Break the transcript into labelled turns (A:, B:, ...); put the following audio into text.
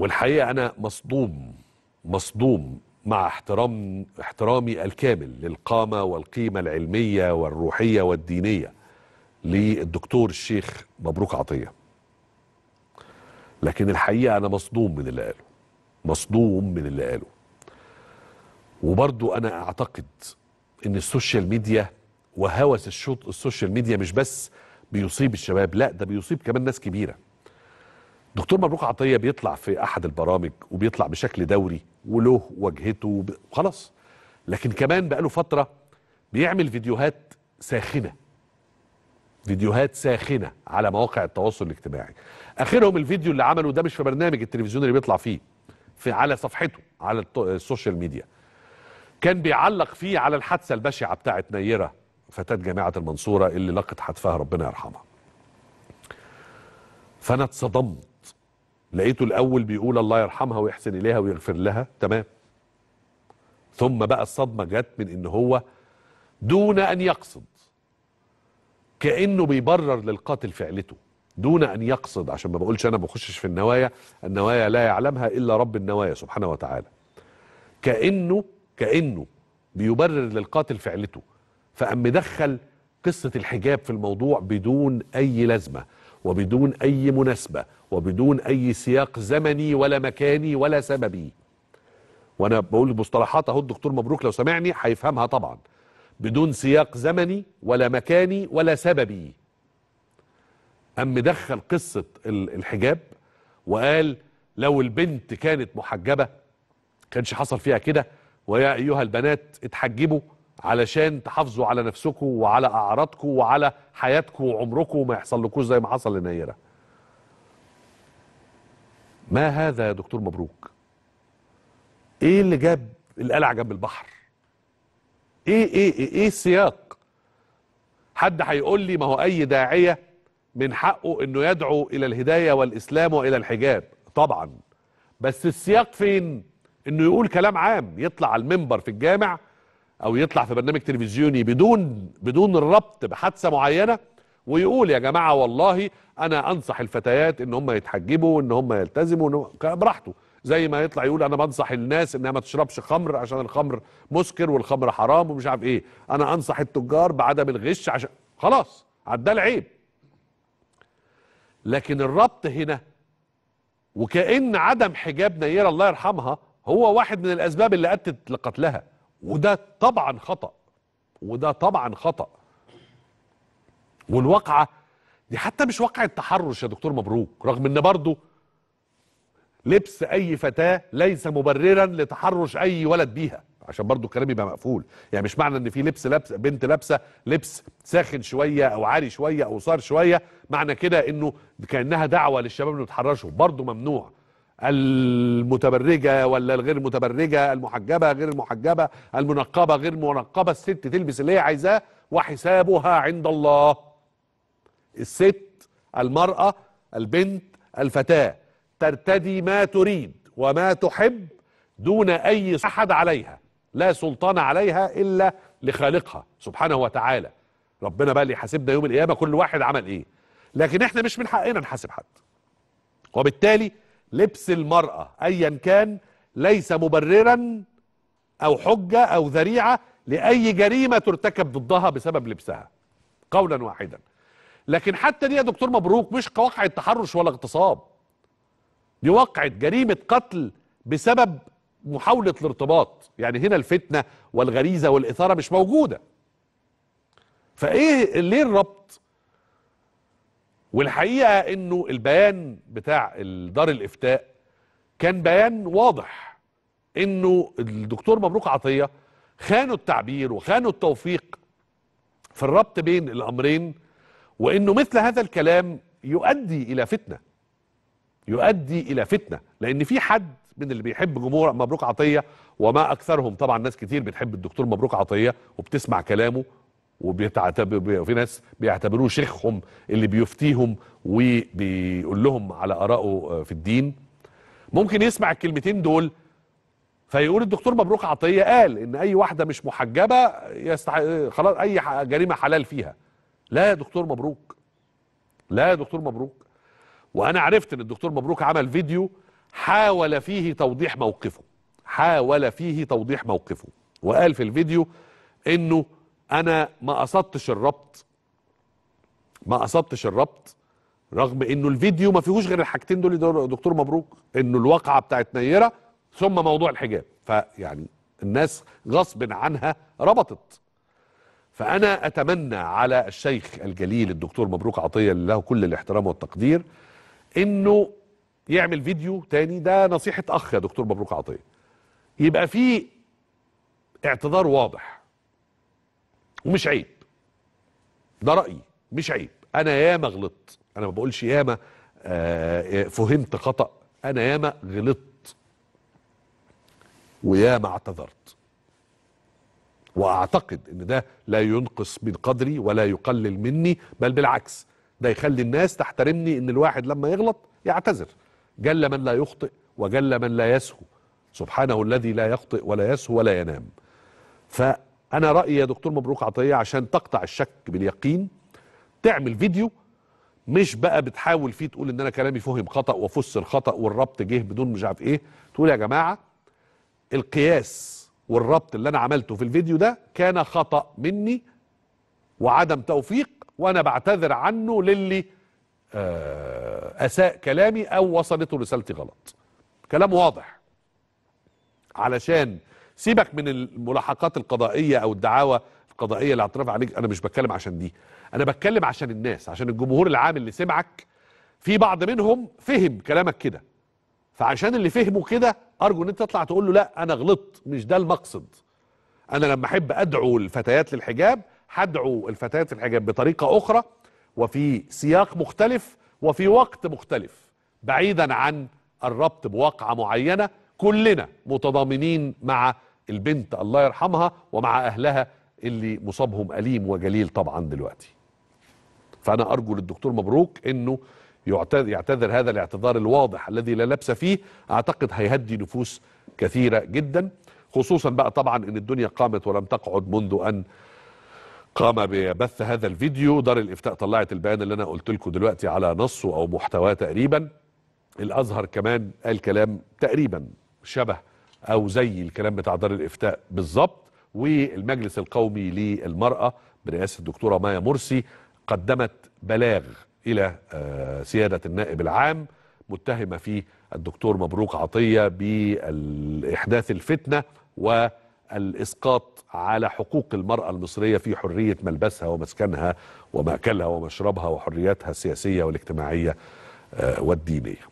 A: والحقيقة أنا مصدوم مصدوم مع احترام احترامي الكامل للقامة والقيمة العلمية والروحية والدينية للدكتور الشيخ مبروك عطية. لكن الحقيقة أنا مصدوم من اللي قاله مصدوم من اللي قاله. وبرضو أنا أعتقد إن ال social media وهوس ال social media مش بس بيصيب الشباب لا ده بيصيب كمان ناس كبيرة. دكتور مبروك عطية بيطلع في أحد البرامج وبيطلع بشكل دوري وله وجهته. خلاص لكن كمان بقاله فترة بيعمل فيديوهات ساخنة. فيديوهات ساخنة على مواقع التواصل الاجتماعي. آخرهم الفيديو اللي عمله ده مش في برنامج التلفزيون اللي بيطلع فيه في على صفحته على ال social media. كان بيعلق فيه على الحادثة البشعة بتاعت نيرة فتاة جامعة المنصورة اللي لقت حتفها ربنا يرحمها. فأنا اتصدمت. لقيته الأول بيقول الله يرحمها ويحسن إليها ويغفر لها تمام. ثم بقى الصدمة جت من إن هو دون أن يقصد كأنه بيبرر للقاتل فعلته دون أن يقصد. عشان ما بقولش أنا بخشش في النوايا النوايا لا يعلمها إلا رب النوايا سبحانه وتعالى. كأنه كأنه بيبرر للقاتل فعلته فقام مدخل قصة الحجاب في الموضوع بدون أي لازمة. وبدون أي مناسبة وبدون أي سياق زمني ولا مكاني ولا سببي. وأنا بقول المصطلحات أهو الدكتور مبروك لو سمعني هيفهمها طبعا. بدون سياق زمني ولا مكاني ولا سببي. قام مدخل ال- الحجاب وقال لو البنت كانت محجبة كانش حصل فيها كده ويا أيها البنات اتحجبوا علشان تحافظوا على نفسكم وعلى أعراضكم وعلى حياتكم وعمركم وما يحصل لكوش زي ما حصل لنيرة. ما هذا يا دكتور مبروك؟ إيه اللي جاب القلعة جنب البحر؟ إيه إيه إيه, إيه السياق؟ حد هيقول لي ما هو أي داعية من حقه إنه يدعو إلى الهداية والإسلام وإلى الحجاب؟ طبعا. بس السياق فين؟ إنه يقول كلام عام يطلع على المنبر في الجامع أو يطلع في برنامج تلفزيوني بدون بدون الربط بحادثة معينة ويقول يا جماعة والله أنا أنصح الفتيات إن هم يتحجبوا وان هم يلتزموا براحته. زي ما يطلع يقول أنا بنصح الناس إنها ما تشربش خمر عشان الخمر مسكر والخمر حرام ومش عارف إيه. أنا أنصح التجار بعدم الغش عشان خلاص عدى العيب. لكن الربط هنا وكأن عدم حجاب نيرة الله يرحمها هو واحد من الأسباب اللي أدت لقتلها. وده طبعا خطأ. وده طبعا خطأ. والواقعة دي حتى مش واقعة تحرش يا دكتور مبروك رغم إن برضو لبس أي فتاة ليس مبررا لتحرش أي ولد بيها عشان برضو الكلام يبقى مقفول. يعني مش معنى إن في لبس لبس بنت لابسة لبس ساخن شوية أو عالي شوية أو صار شوية معنى كده إنه كأنها دعوة للشباب إنه يتحرشوا برضو ممنوع. المتبرجة ولا الغير المتبرجه المحجبة غير المحجبة المنقبة غير المنقبه الست تلبس اللي هي عايزاه وحسابها عند الله. الست المرأة البنت الفتاة. ترتدي ما تريد وما تحب دون أي أحد عليها لا سلطان عليها إلا لخالقها سبحانه وتعالى. ربنا بقى اللي يحاسبنا يوم القيامة كل واحد عمل إيه. لكن إحنا مش من حقنا نحاسب حد. وبالتالي لبس المرأة أيا كان ليس مبررا أو حجة أو ذريعة لأي جريمة ترتكب ضدها بسبب لبسها قولا واحدا. لكن حتى دي يا دكتور مبروك مش واقعة تحرش ولا اغتصاب. دي واقعة جريمة قتل بسبب محاولة الارتباط. يعني هنا الفتنة والغريزة والإثارة مش موجودة. فإيه ليه الربط؟ والحقيقة إنه البيان بتاع دار الإفتاء كان بيان واضح إنه الدكتور مبروك عطية خانوا التعبير وخانوا التوفيق في الربط بين الأمرين وإنه مثل هذا الكلام يؤدي إلى فتنة يؤدي إلى فتنة لأن في حد من اللي بيحب جمهور مبروك عطية وما أكثرهم طبعا ناس كتير بتحب الدكتور مبروك عطية وبتسمع كلامه وبيعتبر في ناس بيعتبروه شيخهم اللي بيفتيهم وبيقول لهم على ارائه في الدين. ممكن يسمع الكلمتين دول فيقول الدكتور مبروك عطية قال إن أي واحدة مش محجبة يستحق خلاص أي جريمة حلال فيها. لا يا دكتور مبروك. لا يا دكتور مبروك. وأنا عرفت إن الدكتور مبروك عمل فيديو حاول فيه توضيح موقفه. حاول فيه توضيح موقفه. وقال في الفيديو إنه أنا ما قصدتش الربط ما قصدتش الربط رغم إنه الفيديو ما فيهوش غير الحاجتين دول دكتور مبروك إنه الواقعة بتاعت نيرة ثم موضوع الحجاب. فيعني الناس غصب عنها ربطت. فأنا أتمنى على الشيخ الجليل الدكتور مبروك عطية اللي له كل الاحترام والتقدير إنه يعمل فيديو تاني. ده نصيحة أخ يا دكتور مبروك عطية. يبقى فيه اعتذار واضح. ومش عيب. ده رأيي مش عيب. أنا ياما غلطت. أنا ما بقولش ياما آه، فهمت خطأ. أنا ياما غلطت. وياما اعتذرت. وأعتقد إن ده لا ينقص من قدري ولا يقلل مني بل بالعكس ده يخلي الناس تحترمني إن الواحد لما يغلط يعتذر. جل من لا يخطئ وجل من لا يسهو. سبحانه الذي لا يخطئ ولا يسهو ولا ينام. فانا رأيي يا دكتور مبروك عطية عشان تقطع الشك باليقين تعمل فيديو مش بقى بتحاول فيه تقول إن أنا كلامي فهم خطأ وفسر خطا والربط جه بدون مش عارف إيه. تقول يا جماعة القياس والربط اللي أنا عملته في الفيديو ده كان خطأ مني وعدم توفيق وأنا بعتذر عنه للي آه، أساء كلامي أو وصلته رسالتي غلط. كلام واضح. علشان سيبك من الملاحقات القضائية أو الدعاوى القضائية اللي هترفع عليك. أنا مش بتكلم عشان دي. أنا بتكلم عشان الناس عشان الجمهور العام اللي سمعك. في بعض منهم فهم كلامك كده. فعشان اللي فهموا كده أرجو إن أنت تطلع تقول له لا أنا غلطت مش ده المقصد. أنا لما أحب أدعو الفتيات للحجاب هدعو الفتيات للحجاب بطريقة أخرى وفي سياق مختلف وفي وقت مختلف بعيدا عن الربط بواقعة معينة. كلنا متضامنين مع البنت الله يرحمها ومع أهلها اللي مصابهم أليم وجليل طبعا دلوقتي. فأنا أرجو للدكتور مبروك إنه يعتذر, هذا الاعتذار الواضح الذي لا لبس فيه. أعتقد هيهدي نفوس كثيرة جدا خصوصا بقى طبعا إن الدنيا قامت ولم تقعد منذ أن قام ببث هذا الفيديو. دار الإفتاء طلعت البيان اللي أنا قلت لكم دلوقتي على نصه أو محتواه تقريبا. الأزهر كمان قال كلام تقريبا شبه أو زي الكلام بتاع دار الإفتاء بالظبط والمجلس القومي للمرأة برئاسة الدكتورة مايا مرسي قدمت بلاغ إلى آه، سيادة النائب العام متهمة فيه الدكتور مبروك عطية باحداث الفتنة والإسقاط على حقوق المرأة المصرية في حرية ملبسها ومسكنها ومأكلها ومشربها وحرياتها السياسية والاجتماعية آه، والدينية.